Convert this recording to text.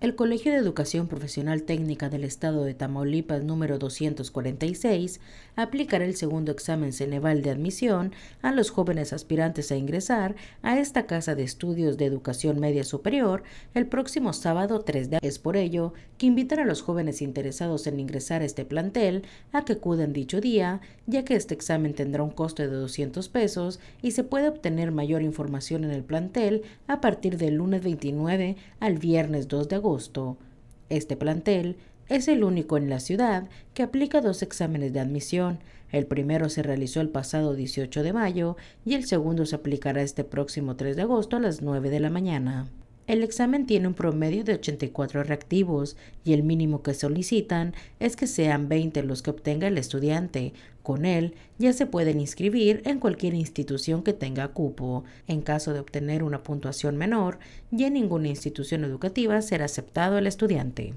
El Colegio de Educación Profesional Técnica del Estado de Tamaulipas número 246 aplicará el segundo examen Ceneval de admisión a los jóvenes aspirantes a ingresar a esta casa de estudios de educación media superior el próximo sábado 3 de Es por ello que invitan a los jóvenes interesados en ingresar a este plantel a que acudan dicho día, ya que este examen tendrá un costo de 200 pesos y se puede obtener mayor información en el plantel a partir del lunes 29 al viernes 2 de este plantel es el único en la ciudad que aplica dos exámenes de admisión. El primero se realizó el pasado 18 de mayo y el segundo se aplicará este próximo 3 de agosto a las 9 de la mañana. El examen tiene un promedio de 84 reactivos y el mínimo que solicitan es que sean 20 los que obtenga el estudiante. Con él ya se pueden inscribir en cualquier institución que tenga cupo. En caso de obtener una puntuación menor, ya en ninguna institución educativa será aceptado el estudiante.